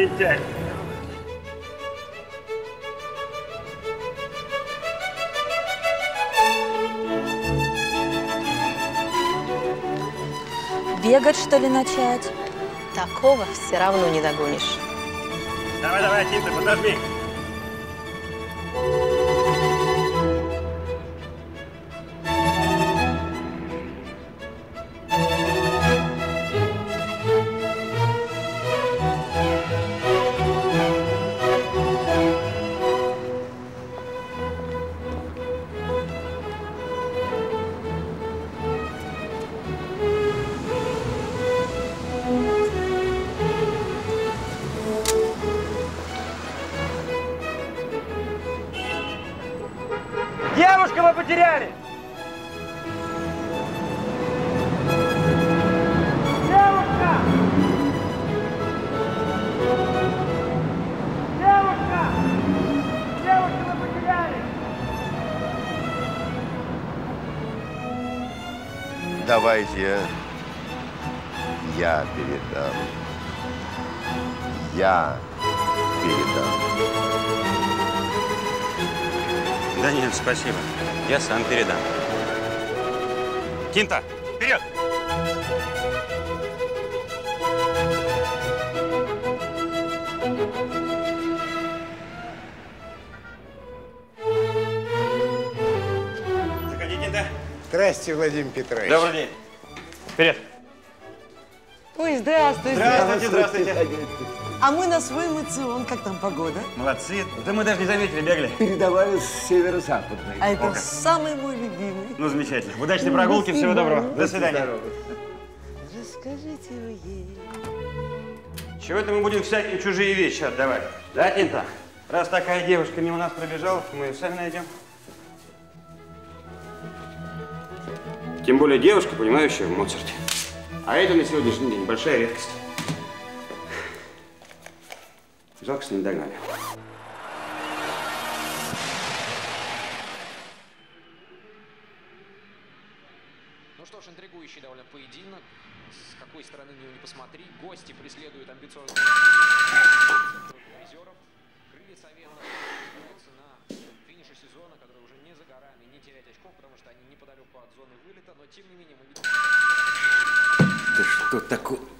Лентяй. Бегать, что ли, начать? Такого все равно не догонишь. Давай, давай, Тинта, подожди. Девушка, мы потеряли! Давайте я передам. Я передам. Да нет, спасибо. Я сам передам. Кинта, вперед! Заходи, Кинта. Здрасте, Владимир Петрович. Добрый день. Вперед. Ой, здравствуйте. Здравствуйте, здравствуйте. А мы на свой эмоцион. Как там погода? Молодцы. Да мы даже не заметили, бегали. Передавали с северо-западной. А это самый мой любимый. Ну, замечательно. Удачной прогулки, всего доброго. До свидания. Расскажите вы ей. Чего это мы будем всякие чужие вещи отдавать? Да, Тинта? Раз такая девушка мимо нас пробежала, мы ее сами найдем. Тем более девушка, понимающая в Моцарте. А это на сегодняшний день большая редкость. Жалко, что не догнали. Ну что ж, интригующий довольно поединок. С какой стороны на него не посмотри. Гости преследуют амбициозных призеров. Крылья собираются на финише сезона, который уже не за горами, не терять очков, потому что они неподалеку от зоны вылета. Но тем не менее мы видим... Да что такое?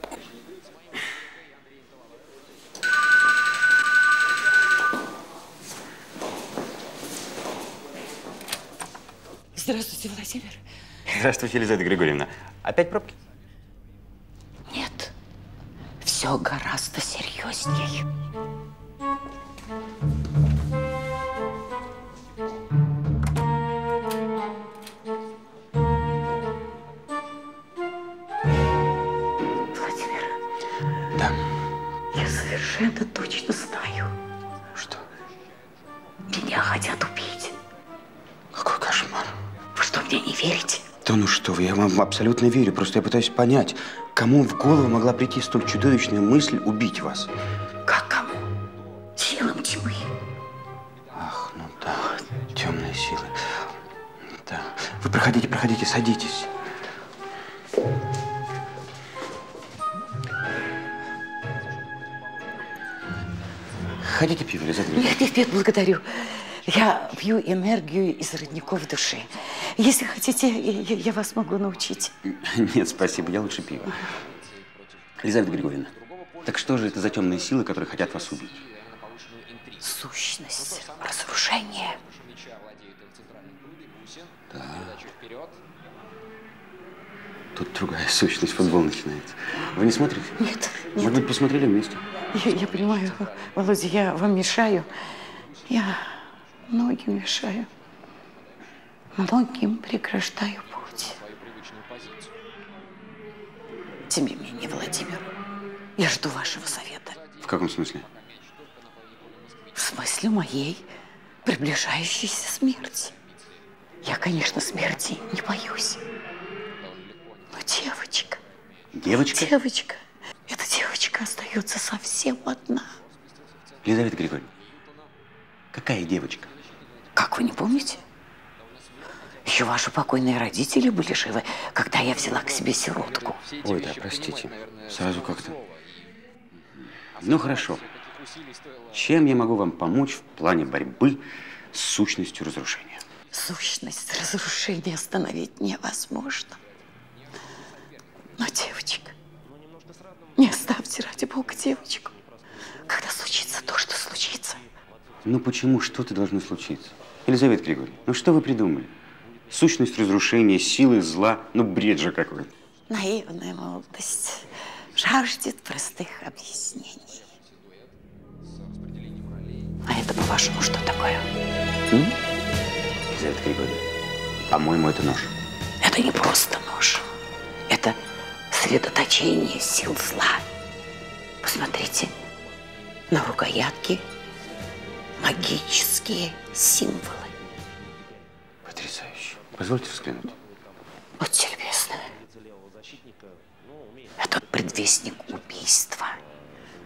Здравствуйте, Владимир. Здравствуйте, Елизавета Григорьевна. Опять пробки? Нет, все гораздо серьезней. Абсолютно верю. Просто я пытаюсь понять, кому в голову могла прийти столь чудовищная мысль убить вас. Как кому? Силам тьмы. Ах, ну да, темные силы. Да. Вы проходите, проходите, садитесь. Хотите пиво, Елизавета Григорьевна? Нет, нет, нет, благодарю. Я пью энергию из родников души. Если хотите, я, я вас могу научить. Нет, спасибо, я лучше пиво. Елизавета Григорьевна, так что же это за темные силы, которые хотят вас убить? Сущность разрушения. Да. Тут другая сущность, футбол начинается. Вы не смотрите? Нет, Может быть, посмотрели вместе? Я, я понимаю, Володя, я вам мешаю. Я многим мешаю. Многим преграждаю путь. Тем не менее, Владимир, я жду вашего совета. В каком смысле? В смысле моей приближающейся смерти. Я, конечно, смерти не боюсь. Но девочка, Девочка? девочка, эта девочка остается совсем одна. Елизавета Григорьевна, какая девочка? Как вы не помните? Еще ваши покойные родители были живы, когда я взяла к себе сиротку. Ой, да, простите. Сразу как-то. Ну хорошо. Чем я могу вам помочь в плане борьбы с сущностью разрушения? Сущность разрушения остановить невозможно. Но, девочка, не оставьте, ради бога, девочку. Когда случится то, что случится, Ну почему что-то должно случиться? Елизавета Григорьевна, ну что вы придумали? Сущность разрушения, силы зла, ну бред же какой. наивная молодость жаждет простых объяснений. А это, по-вашему, что такое? М? Елизавета Григорьевна, по-моему, это нож. Это не просто нож. Это средоточение сил зла. Посмотрите, на рукоятке магические символы. Позвольте взглянуть. Будьте любезны. Это предвестник убийства.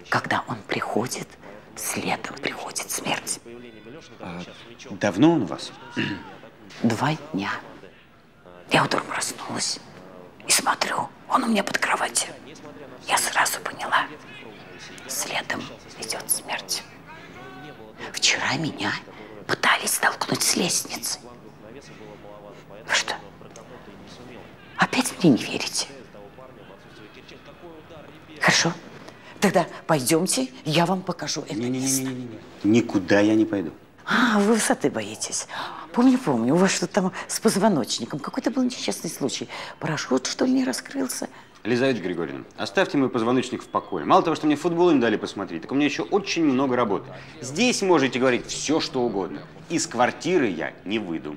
Когда он приходит, следом приходит смерть. А давно он у вас? Два дня. Я утром проснулась и смотрю, он у меня под кроватью. Я сразу поняла, следом идет смерть. Вчера меня пытались столкнуть с лестницы. Вы что, опять мне не верите? Хорошо. Тогда пойдемте, я вам покажу это место. Никуда я не пойду. А, вы высоты боитесь. Помню, помню, у вас что-то там с позвоночником. Какой-то был несчастный случай. Парашют, что ли, не раскрылся? Елизавета Григорьевна, оставьте мой позвоночник в покое. Мало того, что мне футбол не дали посмотреть, так у меня еще очень много работы. Здесь можете говорить все, что угодно. Из квартиры я не выйду.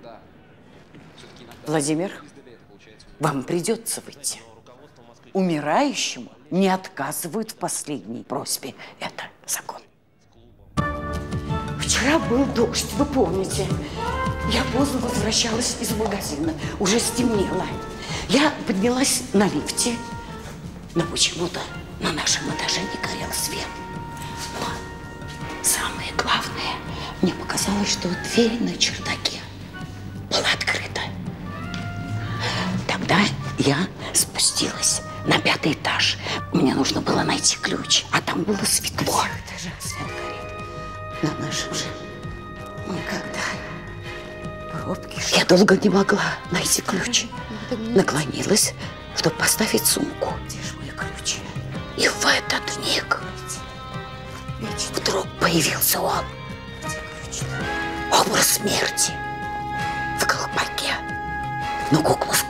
Владимир, вам придется выйти. Умирающему не отказывают в последней просьбе. Это закон. Вчера был дождь, вы помните. Я поздно возвращалась из магазина. Уже стемнело. Я поднялась на лифте, но почему-то на нашем этаже не горел свет. Но самое главное, мне показалось, что дверь на чердаке Тогда я спустилась на пятый этаж. Мне нужно было найти ключ, а там было светло. Свет горит. На нашем же никогда пробки. Я долго не могла найти ключ. Наклонилась, чтобы поставить сумку. Где же мой ключ? И в этот миг вдруг появился он. Образ смерти в колпаке. Но Куклус-клан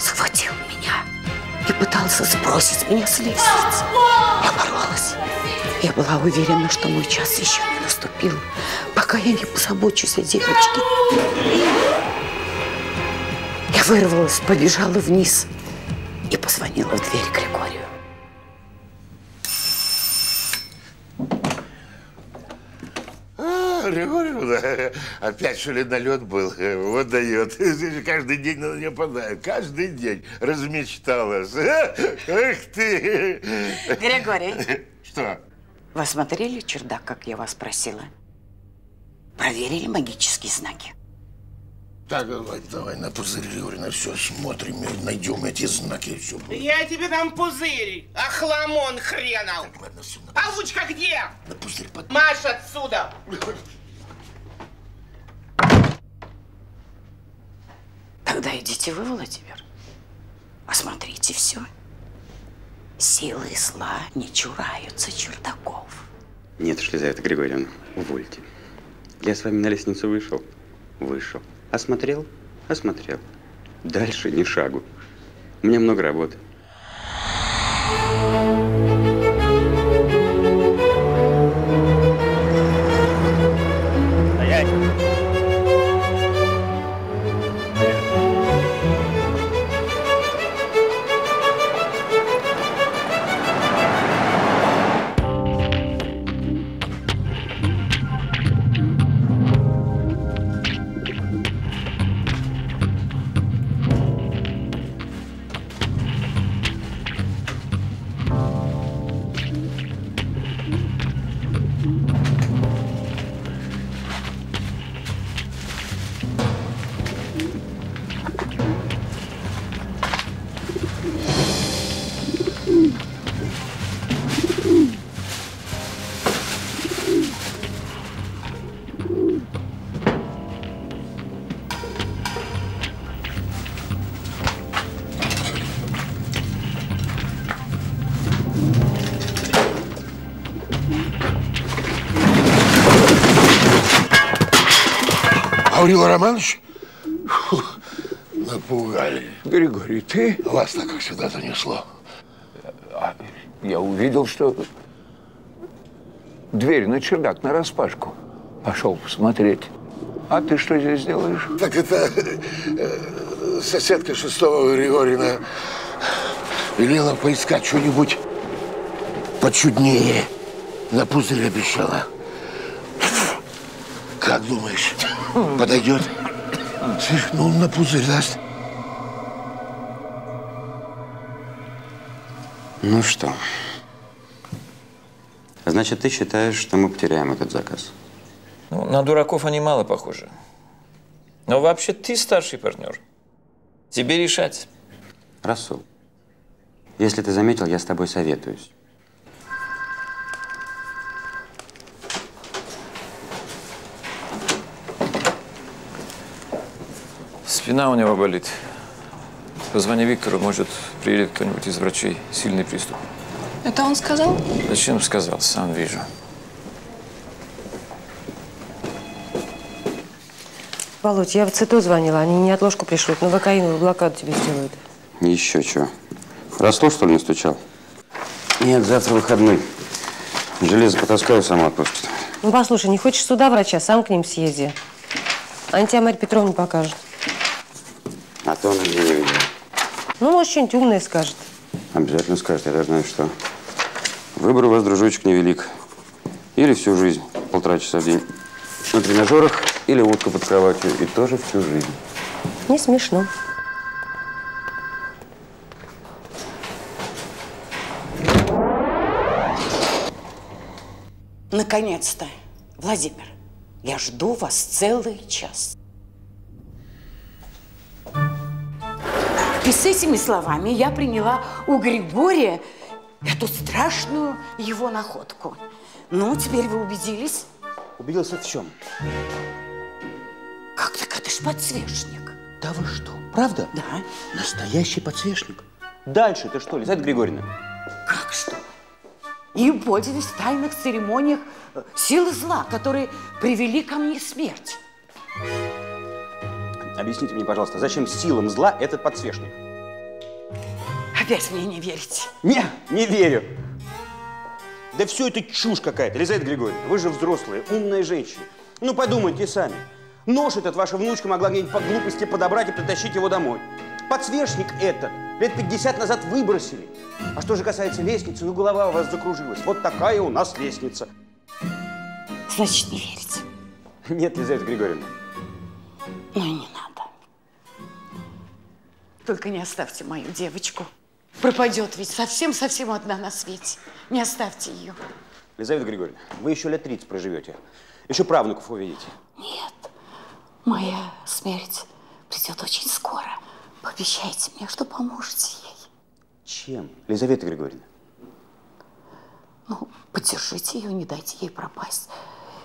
схватил меня и пытался сбросить меня с лестницы. Я боролась. Я была уверена, что мой час еще не наступил, пока я не позабочусь о девочке. Я вырвалась, побежала вниз и позвонила в дверь Григорию. А, Григорьевна, опять что ли налет был? Вот дает. Каждый день на нее падает. Каждый день. Размечталась. Эх ты. Григорий. Что? Вы осмотрели чердак, как я вас просила? Проверили магические знаки? Так, давай, давай, на пузырь, Григорьевна, все, смотрим, найдем эти знаки, все будет. Я тебе дам пузырь, охламон хренов. Ладно, все, на, Получка где? на пузырь под... Марш отсюда. Тогда идите вы, Владимир. Осмотрите все. Силы зла не чураются чердаков. Нет уж, Елизавета Григорьевна, увольте. Я с вами на лестницу вышел. Вышел. Осмотрел? Осмотрел. Дальше ни шагу. У меня много работы. Гаврила Романович? Фу, напугали. Григорий, ты? Вас так как сюда занесло. А, я увидел, что дверь на чердак на распашку. Пошел посмотреть. А ты что здесь делаешь? Так это э, соседка шестого Григорина велела поискать что-нибудь почуднее. На пузырь обещала. Как думаешь, подойдет? Ну на пузырь даст. Ну что? Значит, ты считаешь, что мы потеряем этот заказ? Ну, на дураков они мало похожи. Но вообще ты старший партнер. Тебе решать. Расул, если ты заметил, я с тобой советуюсь. Спина у него болит. Позвони Виктору, может, приедет кто-нибудь из врачей. Сильный приступ. Это он сказал? Зачем сказал? Сам вижу. Володь, я в ЦИТО звонила, они не отложку пришлют, но вакаиновую блокаду тебе сделают. Еще чего? Расул, что ли, настучал? Нет, завтра выходной. Железо потаскаю, сама отпустит. Ну, послушай, не хочешь сюда врача, сам к ним съезди. Они тебя Марья Петровна покажет. А то она меня не видела. Ну, может, что-нибудь умное скажет. Обязательно скажет, я даже знаю, что. Выбор у вас, дружочек, невелик. Или всю жизнь, полтора часа в день на тренажерах, или утка под кроватью, и тоже всю жизнь. Не смешно. Наконец-то, Владимир, я жду вас целый час. И с этими словами я приняла у Григория эту страшную его находку. Ну, теперь вы убедились? Убедился в чем? Как так это ж подсвечник? Да вы что, правда? Да. Настоящий подсвечник. Дальше ты что, Лизавета Григорьевна? Как что? Им пользовались в тайных церемониях э, силы зла, которые привели ко мне смерть. Объясните мне, пожалуйста, зачем силам зла этот подсвечник? Опять мне не верите? Не, не верю. Да все это чушь какая-то, Лизавета Григорьевна. Вы же взрослые, умная женщина. Ну, подумайте сами. Нож этот ваша внучка могла где-нибудь по глупости подобрать и притащить его домой. Подсвечник этот лет 50 назад выбросили. А что же касается лестницы, ну голова у вас закружилась. Вот такая у нас лестница. Значит, не верите? Нет, Лизавета Григорьевна. Ну и не надо. Только не оставьте мою девочку. Пропадет ведь совсем-совсем одна на свете. Не оставьте ее. Лизавета Григорьевна, вы еще лет 30 проживете. Еще правнуков увидите. Нет, моя смерть придет очень скоро. Пообещайте мне, что поможете ей. Чем? Лизавета Григорьевна. Ну, поддержите ее, не дайте ей пропасть.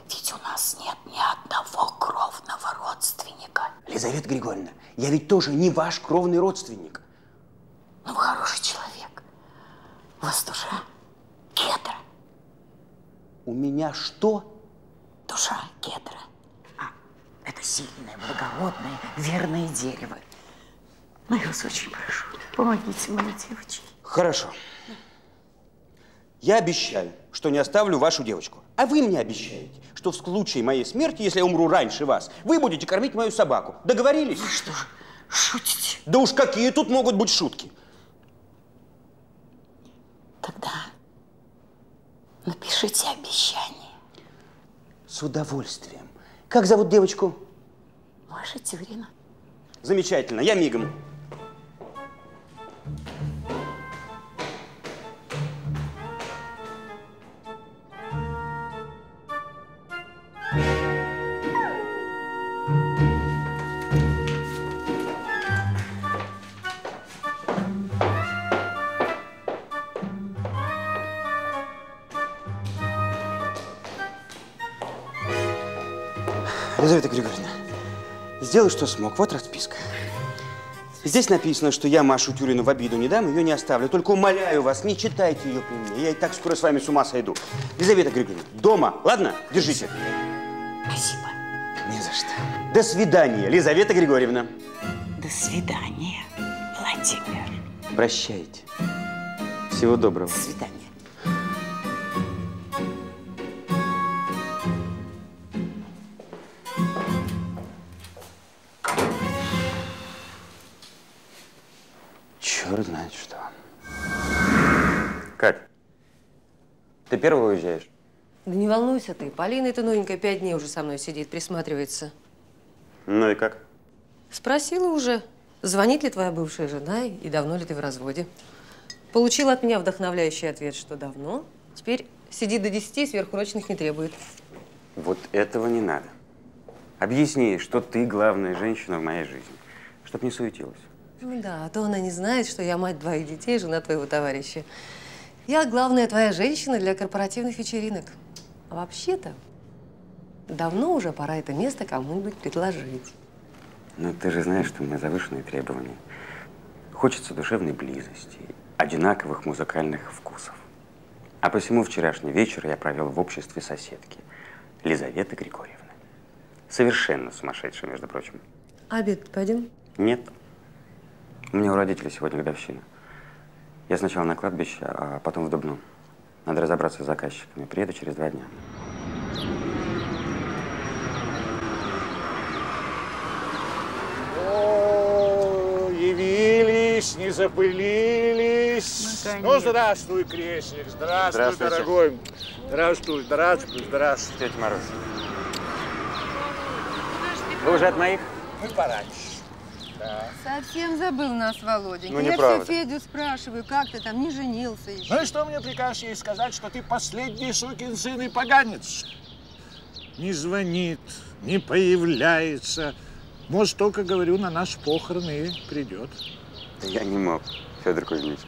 Ведь у нас нет ни одного кровного родственника. Лизавета Григорьевна, я ведь тоже не ваш кровный родственник. Ну, вы хороший человек. У вас душа кедра. У меня что? Душа кедра. А, это сильное, благородное, верное дерево. Ну, я вас очень прошу, помогите моей девочке. Хорошо. Я обещаю, что не оставлю вашу девочку. А вы мне обещаете, что в случае моей смерти, если я умру раньше вас, вы будете кормить мою собаку. Договорились? Вы что, шутите? Да уж какие тут могут быть шутки? Тогда напишите обещание. С удовольствием. Как зовут девочку? Ваша Тюрина. Замечательно, я мигом. Елизавета Григорьевна, сделай, что смог. Вот расписка. Здесь написано, что я Машу Тюрину в обиду не дам, ее не оставлю. Только умоляю вас, не читайте ее при мне. Я и так скоро с вами с ума сойду. Елизавета Григорьевна, дома, ладно? Держите. Спасибо. Не за что. До свидания, Лизавета Григорьевна. До свидания, Владимир. Прощайте. Всего доброго. До свидания. Ты первый уезжаешь? Да не волнуйся ты. Полина эта новенькая пять дней уже со мной сидит, присматривается. Ну и как? Спросила уже, звонит ли твоя бывшая жена и давно ли ты в разводе. Получила от меня вдохновляющий ответ, что давно. Теперь сидит до 10 и сверхурочных не требует. Вот этого не надо. Объясни, что ты главная женщина в моей жизни, чтоб не суетилась. Ну да, а то она не знает, что я мать двоих детей, жена твоего товарища. Я главная твоя женщина для корпоративных вечеринок. А вообще-то, давно уже пора это место кому-нибудь предложить. Но ты же знаешь, что у меня завышенные требования. Хочется душевной близости, одинаковых музыкальных вкусов. А посему вчерашний вечер я провел в обществе соседки, Лизаветы Григорьевны. Совершенно сумасшедшей, между прочим. Обед пойдем? Нет. У меня у родителей сегодня годовщина. Я сначала на кладбище, а потом в Дубну. Надо разобраться с заказчиками. Приеду через два дня. О, явились, не запылились. Ну, здравствуй, крестник, здравствуй, дорогой. Здравствуй, здравствуй, здравствуй. Тетя Марусь. Вы уже от моих? Мы пораньше. Да. Совсем забыл нас, Володенька. Ну, Я все Федю спрашиваю, как ты там, не женился еще? Ну и что мне прикажешь ей сказать, что ты последний сукин сын и поганец? Не звонит, не появляется. Может, только, говорю, на наш похорон и придет. Да я не мог, Федор Кузьмич.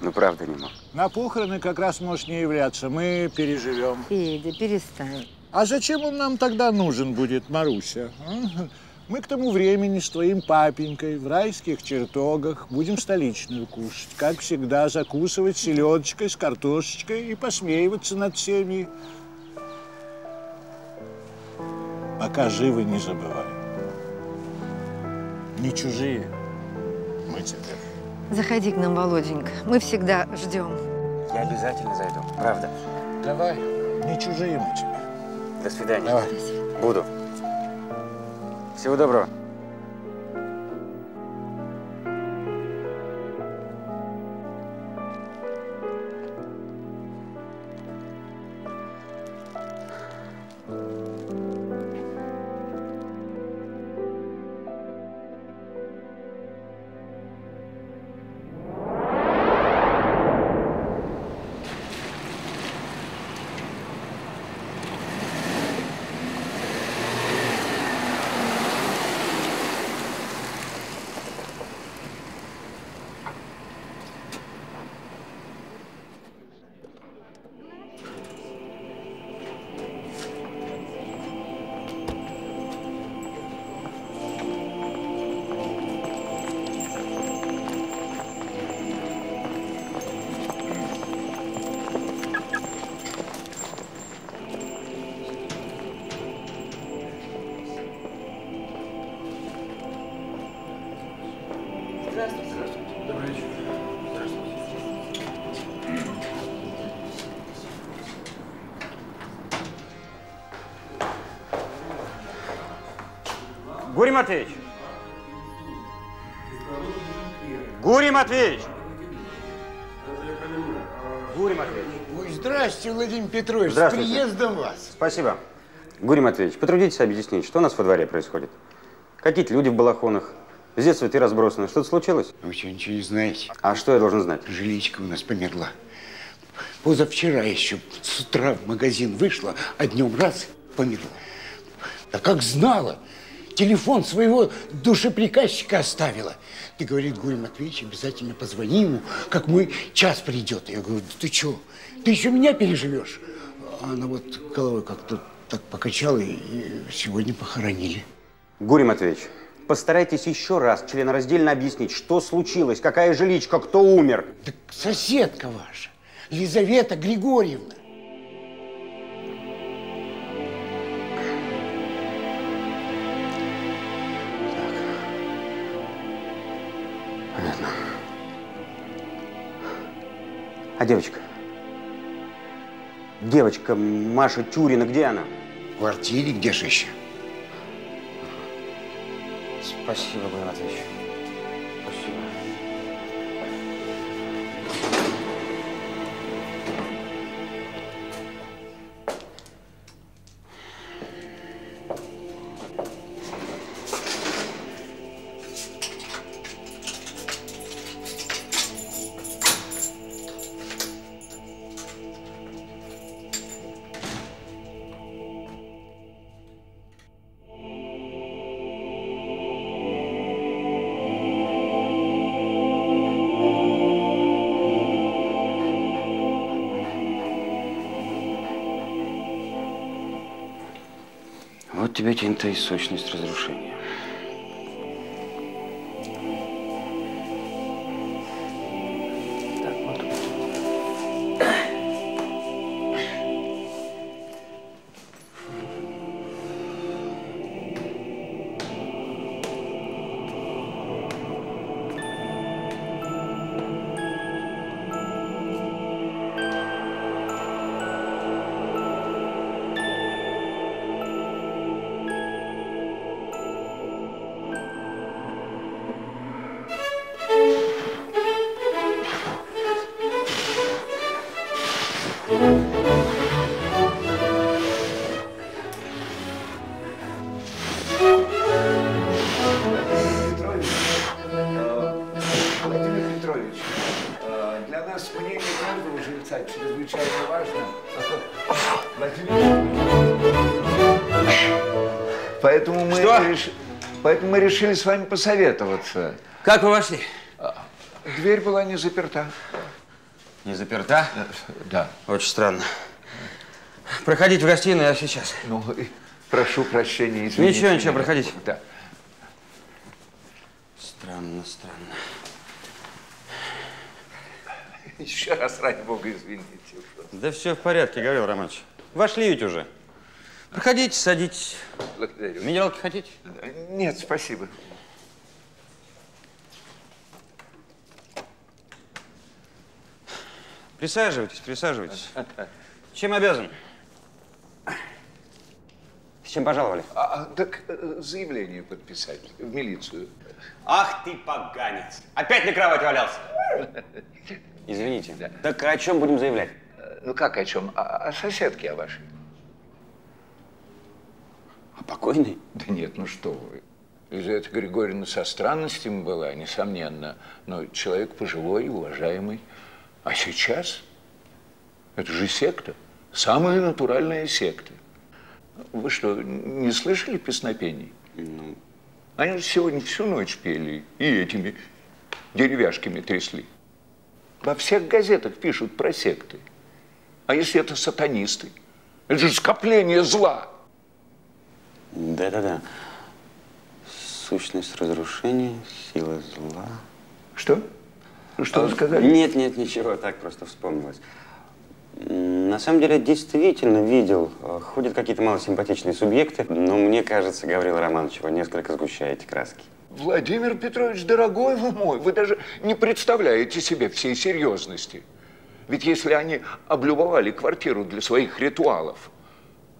Ну, правда не мог. На похороны как раз можешь не являться, мы переживем. Федя, перестань. А зачем он нам тогда нужен будет, Маруся? а? Мы к тому времени с твоим папенькой в райских чертогах будем столичную кушать. Как всегда, закусывать селедочкой с картошечкой и посмеиваться над всеми. Пока живы, не забывай. Не чужие. Мы теперь. Заходи к нам, Володенька. Мы всегда ждем. Я обязательно зайду, правда. Давай, не чужие мы тебе. До свидания. Давай. Буду. Всего доброго. Гурий Матвеевич! Гурий Матвеевич! Гурий Матвеевич! Ой, здрасте, Владимир Петрович, Здравствуйте. с приездом вас. Спасибо. Гурий Матвеевич, потрудитесь объяснить, что у нас во дворе происходит? Какие-то люди в балахонах, везде цветы разбросаны. Что-то случилось? Вы что, ничего не знаете? А что я должен знать? Жиличка у нас померла. Позавчера еще с утра в магазин вышла, а днем раз померла. Да как знала, телефон своего душеприказчика оставила. Ты, говорит, Гурий Матвеевич, обязательно позвони ему, как мой час придет. Я говорю, да ты что, ты еще меня переживешь? А она вот головой как-то так покачала, и сегодня похоронили. Гурий Матвеевич, постарайтесь еще раз членораздельно объяснить, что случилось, какая жиличка, кто умер. Так соседка ваша, Лизавета Григорьевна. А девочка? Девочка Маша Тюрина, где она? В квартире, где же еще? Спасибо, Иван Матвеевич. Тень-то и сущность разрушения. Мы решили с вами посоветоваться. Как вы вошли? Дверь была не заперта. Не заперта? Да. Очень странно. Проходите в гостиную, я сейчас. Ну, прошу прощения, извините. Ничего, ничего, проходите. Да. Странно, странно. Еще раз, ради бога, извините. Да все в порядке, Гаврил Романович. Вошли ведь уже. Проходите, садитесь. Благодарю. Минералки хотите? Нет, спасибо. Присаживайтесь, присаживайтесь. Чем обязан? С чем пожаловали? А, а, так э, заявление подписать в милицию. Ах ты поганец! Опять на кровать валялся? Извините. Так о чем будем заявлять? Ну как о чем? О, о соседке о вашей. О покойной? Да нет, ну что вы. Лизавета Григорьевна со странностями была, несомненно, но человек пожилой уважаемый. А сейчас это же секта, самая натуральная секта. Вы что, не слышали песнопений? Ну, Они же сегодня всю ночь пели и этими деревяшками трясли. Во всех газетах пишут про секты. А если это сатанисты? Это же скопление зла. Да-да-да. Сущность разрушения, сила зла. Что? Что А, вы сказали? Нет, нет, ничего, так просто вспомнилось. На самом деле, действительно видел. э, Ходят какие-то малосимпатичные субъекты, но мне кажется, Гаврил Романович, вы несколько сгущаете краски. Владимир Петрович, дорогой вы мой, вы даже не представляете себе всей серьезности. Ведь если они облюбовали квартиру для своих ритуалов,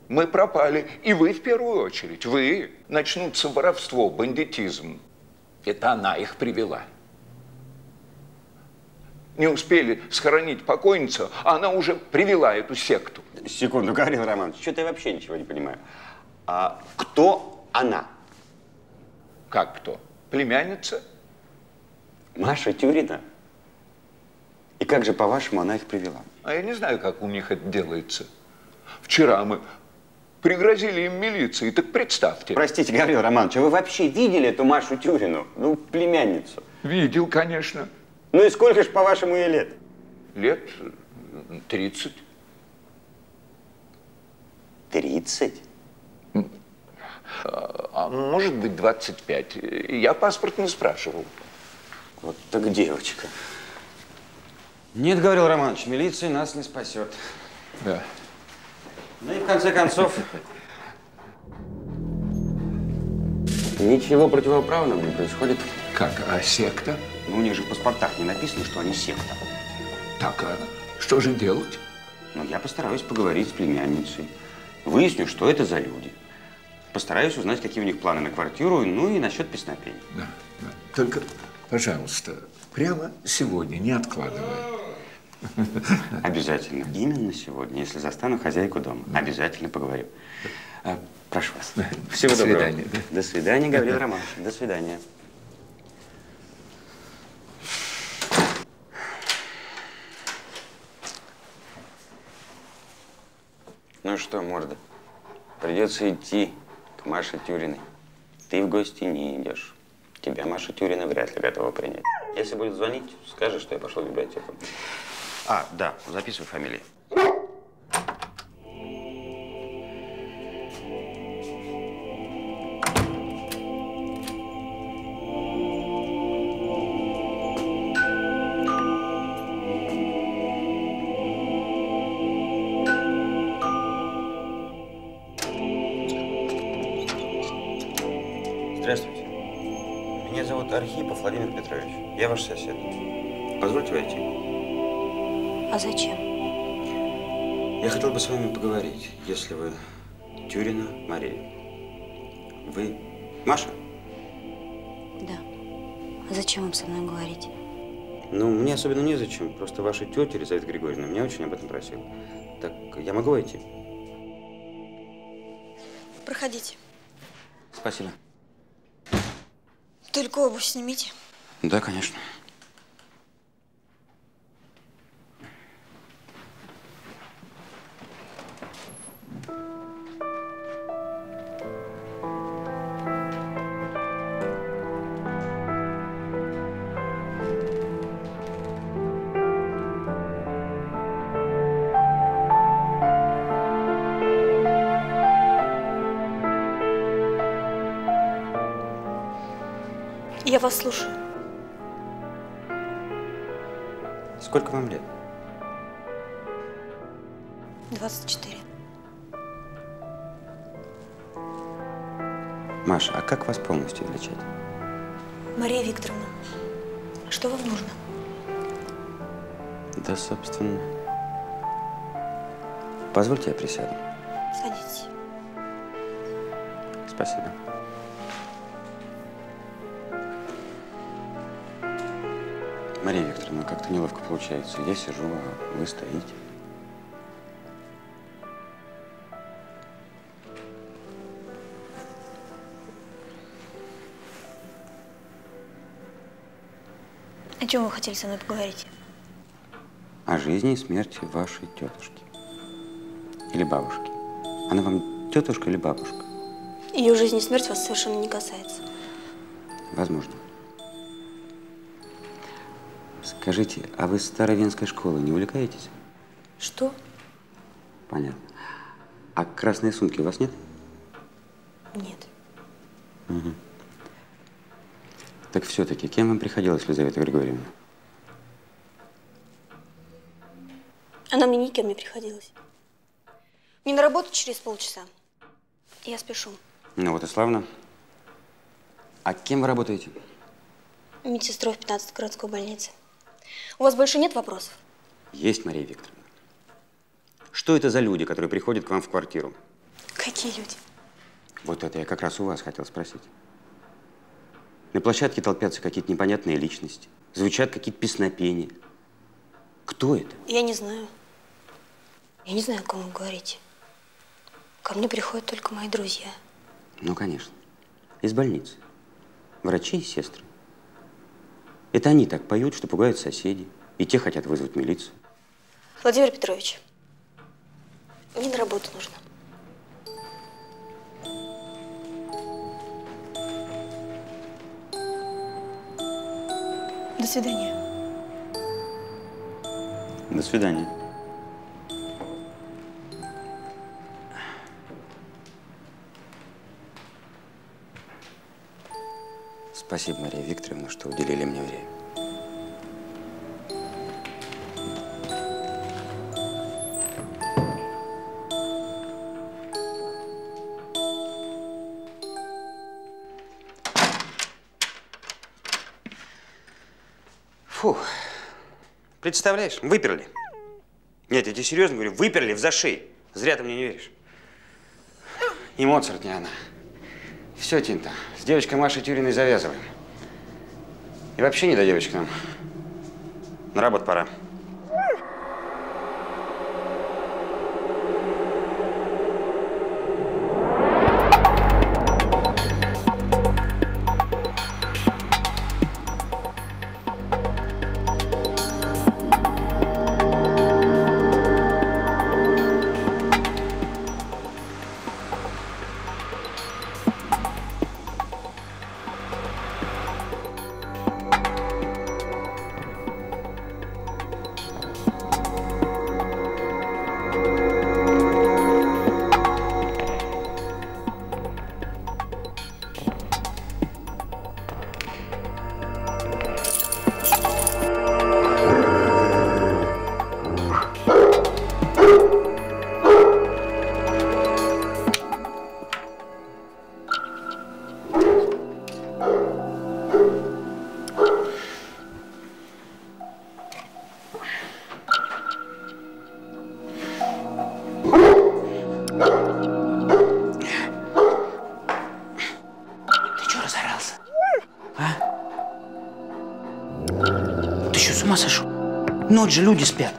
мы пропали, и вы в первую очередь, вы. Начнутся воровство, бандитизм. Это она их привела. Не успели схоронить покойницу, а она уже привела эту секту. Секунду, Гаврил Романович, что-то я вообще ничего не понимаю. А кто она? Как кто? Племянница? Маша Тюрина. И как же, по-вашему, она их привела? А я не знаю, как у них это делается. Вчера мы пригрозили им милиции, так представьте. Простите, Гаврил Романович, а вы вообще видели эту Машу Тюрину? Ну, племянницу. Видел, конечно. Ну и сколько ж, по-вашему, ей лет? Лет 30. 30? А может быть, 25. Я паспорт не спрашивал. Вот так девочка. Нет, Гаврил Романович, милиция нас не спасет. Да. Ну и в конце концов, ничего противоправного не происходит. Как, а секта? Ну, у них же в паспортах не написано, что они секта. Так, а Что же делать? Ну, я постараюсь поговорить с племянницей. Выясню, что это за люди. Постараюсь узнать, какие у них планы на квартиру, ну и насчет песнопений. Да, да. Только, пожалуйста, прямо сегодня, не откладывай. Обязательно. Именно сегодня, если застану хозяйку дома. Обязательно поговорю. А, прошу вас. Всего До доброго. свидания, да. До свидания, Гаврил Романович. До свидания. Ну что, морда, придется идти к Маше Тюриной. Ты в гости не идешь. Тебя Маша Тюрина вряд ли готова принять. Если будет звонить, скажи, что я пошел в библиотеку. А, да, записывай фамилии. Здравствуйте. Меня зовут Архипов Владимир Петрович. Я ваш сосед. Позвольте войти. А зачем? Я хотел бы с вами поговорить, если вы Тюрина Мария. Вы Маша? Да. А зачем вам со мной говорить? Ну, мне особенно незачем. Просто ваша тетя Елизавета Григорьевна меня очень об этом просила. Так, я могу войти? Проходите. Спасибо. Только обувь снимите. Да, конечно. Маша, а как вас полностью величать? Мария Викторовна, что вам нужно? Да, собственно. Позвольте я присяду. Садитесь. Спасибо. Мария Викторовна, как-то неловко получается. Я сижу, а вы стоите. Чем вы хотели со мной поговорить? О жизни и смерти вашей тетушки. Или бабушки. Она вам тетушка или бабушка? Ее жизнь и смерть вас совершенно не касается. Возможно. Скажите, а вы старой венской школы не увлекаетесь? Что? Понятно. А красные сумки у вас нет? Нет. Так все-таки, кем вам приходилось, Елизавета Григорьевна? Она мне никем не приходилась. Мне на работу через полчаса. Я спешу. Ну вот и славно. А кем вы работаете? Медсестрой в 15 городской больнице. У вас больше нет вопросов? Есть, Мария Викторовна. Что это за люди, которые приходят к вам в квартиру? Какие люди? Вот это я как раз у вас хотел спросить. На площадке толпятся какие-то непонятные личности. Звучат какие-то песнопения. Кто это? Я не знаю. Я не знаю, о ком вы говорите. Ко мне приходят только мои друзья. Ну, конечно. Из больницы. Врачи и сестры. Это они так поют, что пугают соседей. И те хотят вызвать милицию. Владимир Петрович, мне на работу нужно. До свидания. До свидания. Спасибо, Мария Викторовна, что уделили мне время. Представляешь, выперли. Нет, я тебе серьезно говорю, выперли в зашей. Зря ты мне не веришь. И Моцарт не она. Все, Тинта, с девочкой Машей Тюриной завязываем. И вообще не до девочек нам. На работу пора. Ночь же люди спят.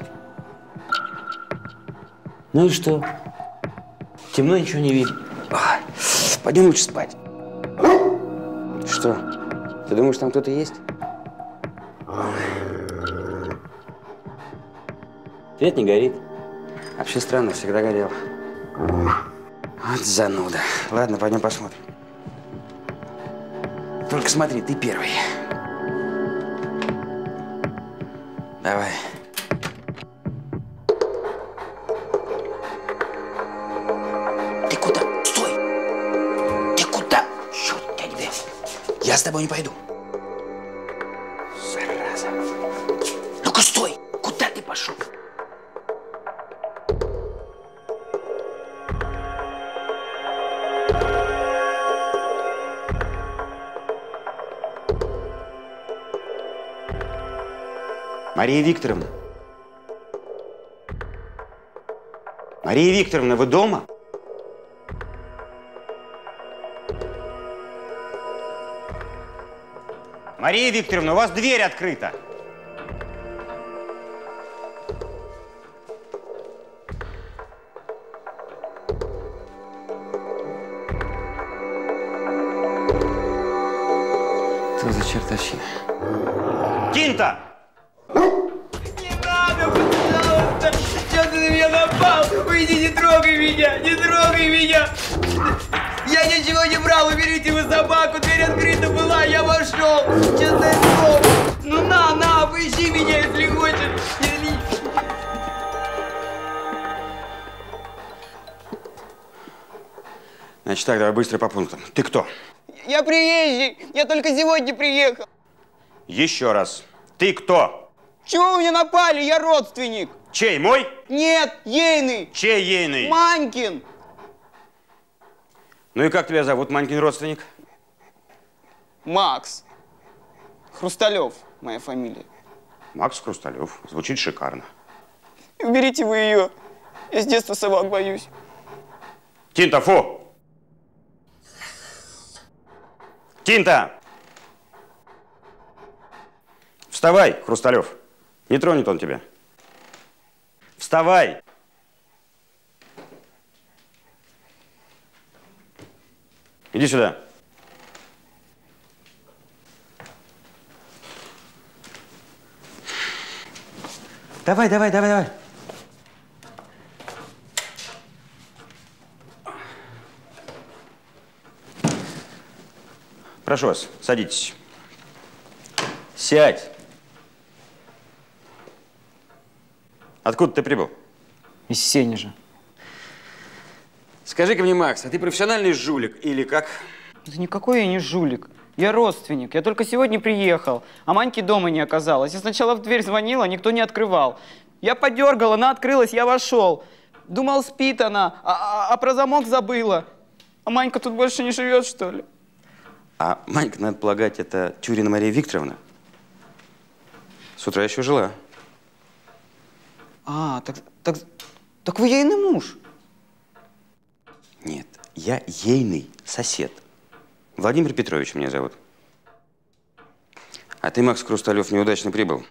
Ну и что? Темно, ничего не видно. Пойдем лучше спать. Что? Ты думаешь, там кто-то есть? Свет не горит. Вообще странно, всегда горел. Вот зануда. Ладно, пойдем посмотрим. Только смотри, ты первый. Я с тобой не пойду. Зараза. Ну-ка стой! Куда ты пошел? Мария Викторовна. Мария Викторовна, вы дома? Мария Викторовна, у вас дверь открыта. Так, давай быстро по пунктам. Ты кто? Я приезжий, я только сегодня приехал. Еще раз. Ты кто? Чего вы мне напали? Я родственник. Чей, мой? Нет, ейный. Чей ейный? Манькин. Ну и как тебя зовут, Манькин родственник? Макс. Хрусталев, моя фамилия. Макс Хрусталев. Звучит шикарно. Уберите вы ее. Я с детства собак боюсь. Тинта, фу! Тинта! Вставай, Хрусталев. Не тронет он тебя. Вставай! Иди сюда. Давай, давай, давай, давай. Прошу вас, садитесь. Сядь. Откуда ты прибыл? Из Сенежа. Скажи-ка мне, Макс, а ты профессиональный жулик или как? Да никакой я не жулик. Я родственник. Я только сегодня приехал, а Маньки дома не оказалось. Я сначала в дверь звонила, никто не открывал. Я подергал, она открылась, я вошел. Думал, спит она, а, а- а про замок забыла. А Манька тут больше не живет, что ли? А Манька, надо полагать, это Тюрина Мария Викторовна. С утра еще жила. А, так, Так, так вы ейный муж. Нет, я ейный сосед. Владимир Петрович меня зовут. А ты, Макс Крусталев, неудачно прибыл.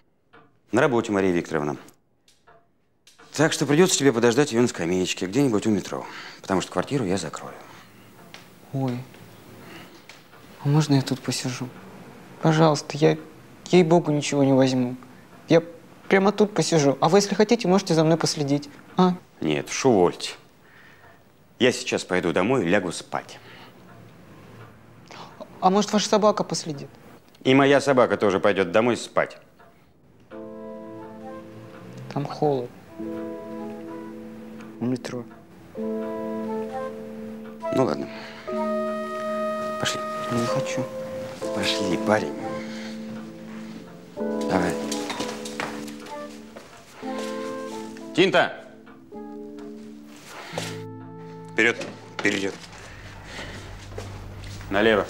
На работе, Мария Викторовна. Так что придется тебе подождать ее на скамеечке, где-нибудь у метро. Потому что квартиру я закрою. Ой. А можно я тут посижу? Пожалуйста, я, ей-богу, ничего не возьму. Я прямо тут посижу. А вы, если хотите, можете за мной последить. А? Нет, уж увольте. Я сейчас пойду домой и лягу спать. А может, ваша собака последит? И моя собака тоже пойдет домой спать. Там холод. У метро. Ну ладно. Пошли. Не хочу. Пошли, парень. Давай. Тинта! Вперед, вперед. Налево.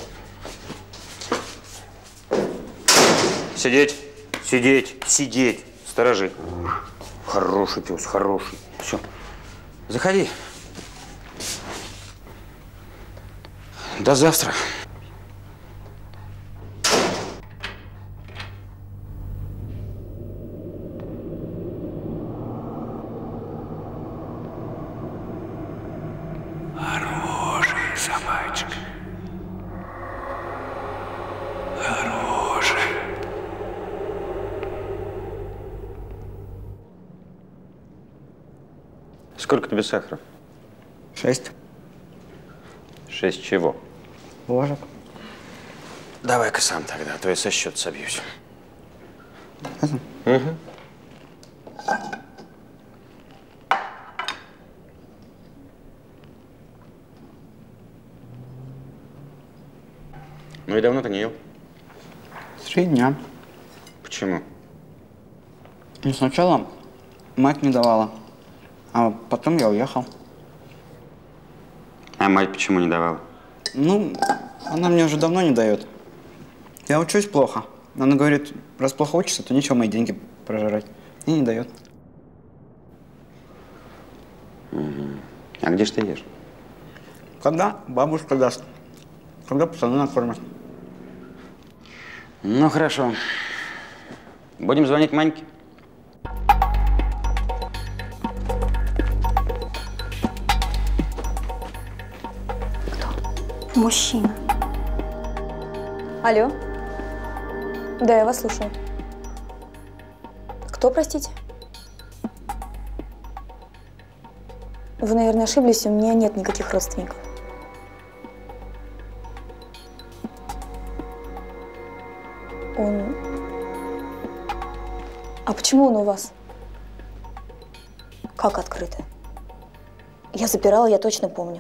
Сидеть, сидеть, сидеть. Сторожи. Хороший пес, хороший. Все. Заходи. До завтра. Сахара? Шесть. Шесть чего? Ложек. Давай-ка сам тогда, а то я со счет собьюсь. Угу. Ну и давно ты не ел? Три дня. Почему? Ну, сначала мать не давала, а потом я уехал. А мать почему не давала? Ну, она мне уже давно не дает. Я учусь плохо. Она говорит, раз плохо учишься, то нечего мои деньги прожирать. И не дает. А где же ты ешь? Когда бабушка даст. Когда пацаны накормят. Ну, хорошо. Будем звонить Маньке? Мужчина. Алло? Да, я вас слушаю. Кто, простите? Вы, наверное, ошиблись, у меня нет никаких родственников. Он... А почему он у вас? Как открыто? Я запирала, я точно помню.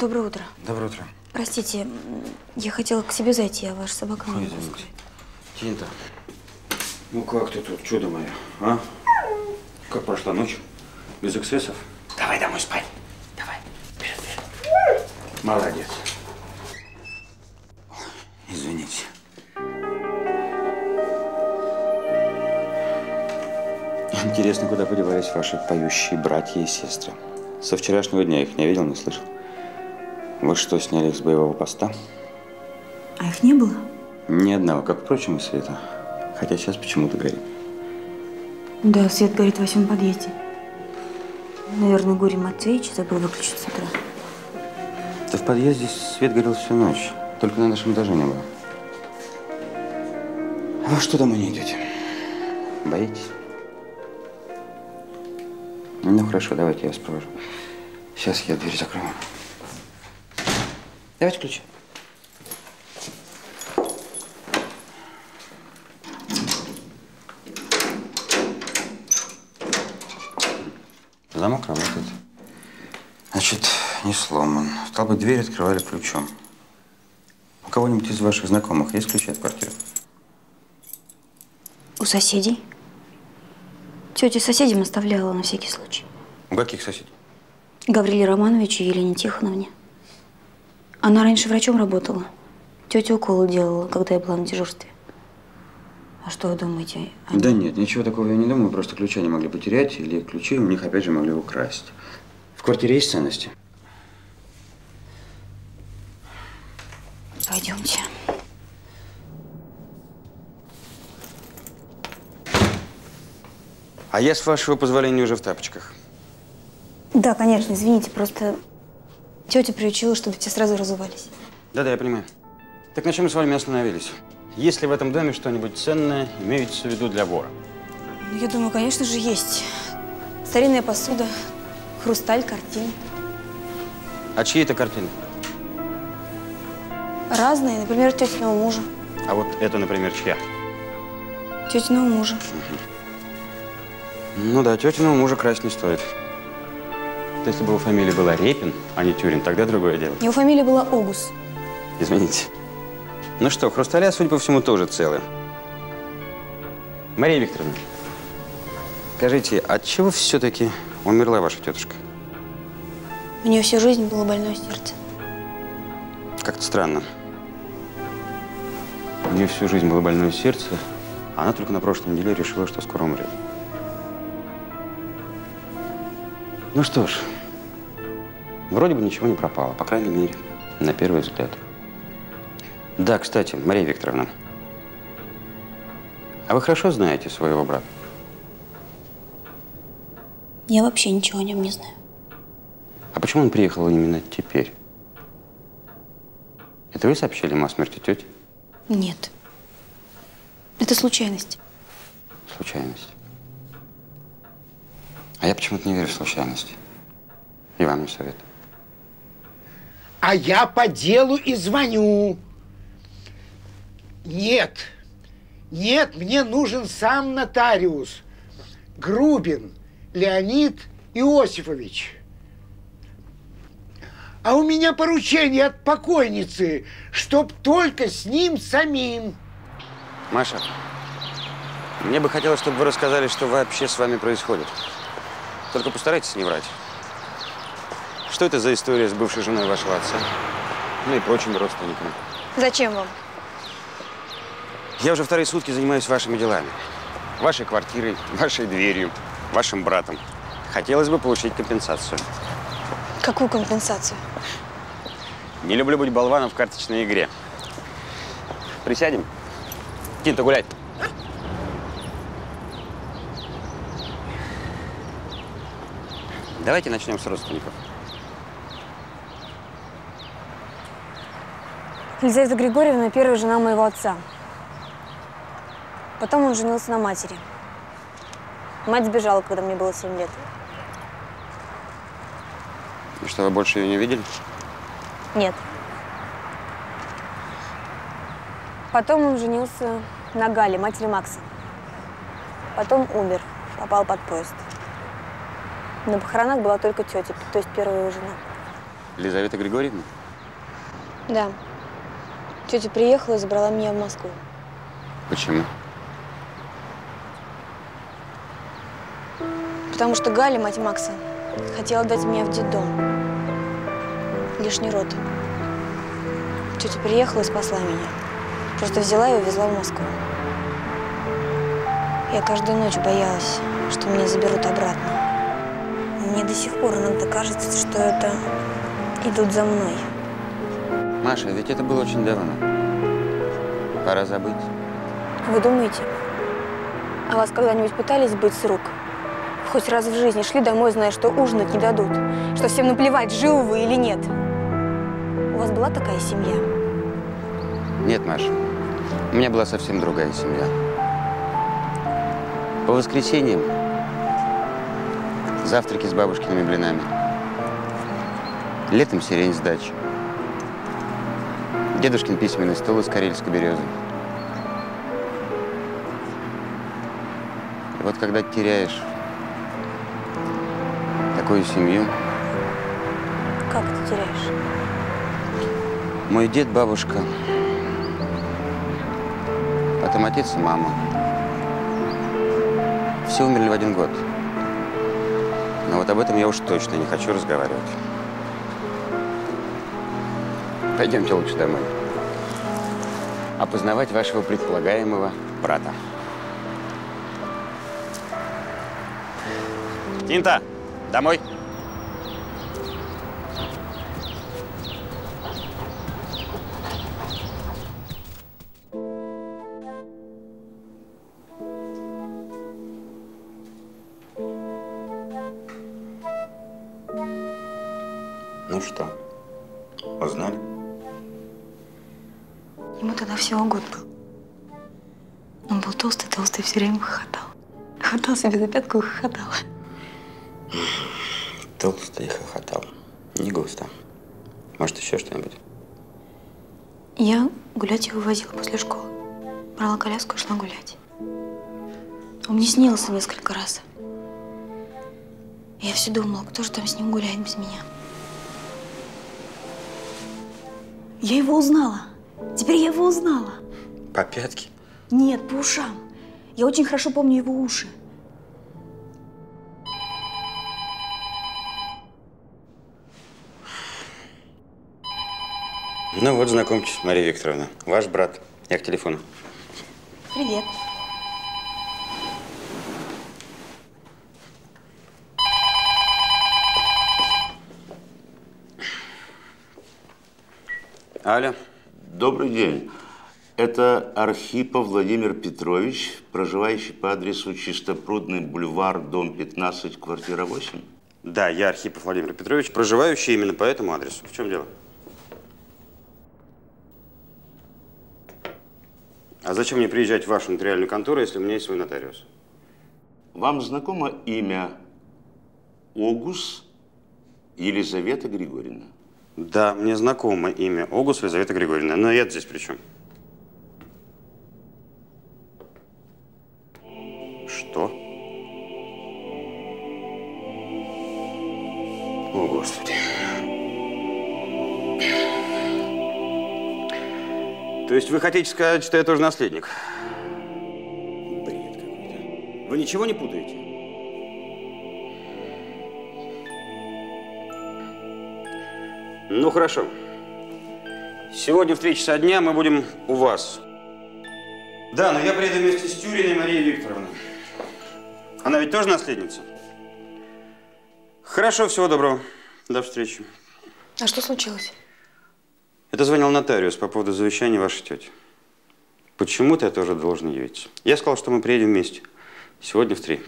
Доброе утро. Доброе утро. Простите, я хотела к себе зайти, а ваша собака Ой, не извините. Тинта, ну как ты тут, чудо мое, а? Как прошла ночь? Без эксцессов? Давай домой спать. Давай. Вперед, вперед. Молодец. Извините. Интересно, куда подевались ваши поющие братья и сестры? Со вчерашнего дня их не видел, не слышал. Вы что, сняли их с боевого поста? А их не было? Ни одного, как, впрочем, и Света. Хотя сейчас почему-то горит. Да, свет горит в восьмом подъезде. Наверное, Гурий Матвеевич забыл выключить с утра. Да в подъезде свет горел всю ночь. Только на нашем этаже не было. А вы что домой не идете? Боитесь? Ну хорошо, давайте я вас провожу. Сейчас я дверь закрою. Давайте ключи. Замок работает. Значит, не сломан. Стал бы, дверь открывали ключом. У кого-нибудь из ваших знакомых есть ключи от квартиры? У соседей. Тетя соседям оставляла на всякий случай. У каких соседей? Гавриле Романовичу и Елене Тихоновне. Она раньше врачом работала. Тетя уколы делала, когда я была на дежурстве. А что вы думаете? Да нет, ничего такого я не думаю. Просто ключи они могли потерять, или ключи у них опять же могли украсть. В квартире есть ценности? Пойдемте. А я, с вашего позволения, уже в тапочках. Да, конечно, извините, просто тетя приучила, чтобы все сразу разувались. Да-да, я понимаю. Так на чем мы с вами остановились? Есть ли в этом доме что-нибудь ценное, имеется в виду для вора? Ну, я думаю, конечно же, есть. Старинная посуда, хрусталь, картины. А чьи это картины? Разные, например, тетиного мужа. А вот это, например, чья? Тетиного мужа. Ну да, тетиного мужа красть не стоит. Если бы его фамилия была Репин, а не Тюрин, тогда другое дело. Его фамилия была Огус. Извините. Ну что, хрусталя, судя по всему, тоже целы. Мария Викторовна, скажите, от чего все-таки умерла ваша тетушка? У нее всю жизнь было больное сердце. Как-то странно. У нее всю жизнь было больное сердце, а она только на прошлой неделе решила, что скоро умрет. Ну что ж, вроде бы ничего не пропало, по крайней мере, на первый взгляд. Да, кстати, Мария Викторовна, а вы хорошо знаете своего брата? Я вообще ничего о нем не знаю. А почему он приехал именно теперь? Это вы сообщили ему о смерти тети? Нет. Это случайность. Случайность. А я почему-то не верю в случайности. И вам не советую. А я по делу и звоню. Нет, нет, мне нужен сам нотариус. Грубин Леонид Иосифович. А у меня поручение от покойницы, чтоб только с ним самим. Маша, мне бы хотелось, чтобы вы рассказали, что вообще с вами происходит. Только постарайтесь не врать. Что это за история с бывшей женой вашего отца? Ну и прочими родственниками. Зачем вам? Я уже вторые сутки занимаюсь вашими делами. Вашей квартирой, вашей дверью, вашим братом. Хотелось бы получить компенсацию. Какую компенсацию? Не люблю быть болваном в карточной игре. Присядем? Тинто, гулять. Давайте начнем с родственников. Елизавета Григорьевна – первая жена моего отца. Потом он женился на матери. Мать сбежала, когда мне было 7 лет. И что, вы больше ее не видели? Нет. Потом он женился на Гале, матери Макса. Потом умер, попал под поезд. На похоронах была только тетя, то есть первая его жена. Елизавета Григорьевна? Да. Тетя приехала и забрала меня в Москву. Почему? Потому что Галя, мать Макса, хотела дать меня в детдом. Лишний род. Тетя приехала и спасла меня. Просто взяла и увезла в Москву. Я каждую ночь боялась, что меня заберут обратно. Мне до сих пор иногда кажется, что это идут за мной. Маша, ведь это было очень давно. Пора забыть. Вы думаете? А вас когда-нибудь пытались сбыть с рук? Хоть раз в жизни шли домой, зная, что ужинать не дадут, что всем наплевать, живы вы или нет. У вас была такая семья? Нет, Маша. У меня была совсем другая семья. По воскресеньям завтраки с бабушкиными блинами. Летом сирень с дачи. Дедушкин письменный стол из карельской березы. И вот когда теряешь такую семью, Как ты теряешь? мой дед, бабушка, потом отец и мама. Все умерли в один год. Но вот об этом я уж точно не хочу разговаривать. Пойдемте лучше домой. Опознавать вашего предполагаемого брата. Тинта, домой. Ну что, узнали? Ему тогда всего год был. Он был толстый-толстый, все время хохотал. Хватал себе за пятку и хохотал. Толстый хохотал. Не густо. Может, еще что-нибудь? Я гулять его возила после школы. Брала коляску и шла гулять. Он мне снился несколько раз. Я все думала, кто же там с ним гуляет без меня. Я его узнала. Теперь я его узнала. По пятке? Нет, по ушам. Я очень хорошо помню его уши. Ну вот, знакомьтесь, Мария Викторовна. Ваш брат. Я к телефону. Привет. Аля. Добрый день. Это Архипов Владимир Петрович, проживающий по адресу Чистопрудный бульвар, дом 15, квартира 8. Да, я Архипов Владимир Петрович, проживающий именно по этому адресу. В чем дело? А зачем мне приезжать в вашу нотариальную контору, если у меня есть свой нотариус? Вам знакомо имя Огус Елизавета Григорьевна? Да, мне знакомо имя Огус Елизавета Григорьевна. Но я здесь при чем? Что? О, Господи. То есть вы хотите сказать, что я тоже наследник? Бред какой-то. Вы ничего не путаете? Ну, хорошо. Сегодня в три часа дня мы будем у вас. Да, но я приеду вместе с Тюриной Марией Викторовной. Она ведь тоже наследница? Хорошо, всего доброго. До встречи. А что случилось? Это звонил нотариус по поводу завещания вашей тети. Почему-то я тоже должен явиться. Я сказал, что мы приедем вместе. Сегодня в три.